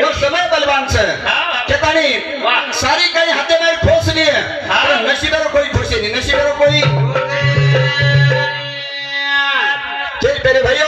वो समय बलवान से। कहता सारी कई हाथे में ठोस लिए। नशीबे कोई खुशी नहीं नशीबे कोई ठीक मेरे भाइयों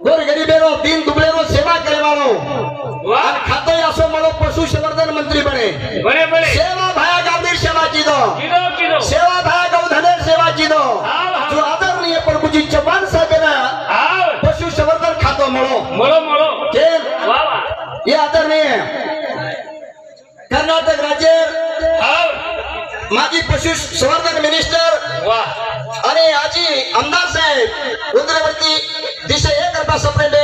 ગોર ગરીબેનો દીન દુબળેનો સેવા કરવાનો વાહ અને ખાતો આસો મળો પશુ સંવર્ધન મંત્રી બને ભલે ભલે સેવા ભાયા ગામની સેવા કીધો કીધો કીધો સેવા ભાયા ગૌધનેર સેવા કીધો હા, હા. જો આદરણીય પ્રભુજી ચૌહાણ સાહેબના આવ પશુ સંવર્ધન ખાતો મળો મળો મળો કેમ વાહ વાહ એ આદરણીય કર્ણાટક રાજ્ય આવ માજી પશુ સંવર્ધન મિનિસ્ટર વાહ અને આજી અમદાર સાહેબ ઉગ્રવર્તી vas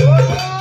Oh,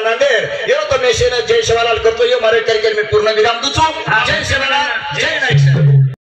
नांदेड. येऊ तो मेशेन जय शिवालाल करतो यो मराठी कार्यक्रम मी पूर्ण विराम दुचू जय शिवालाल.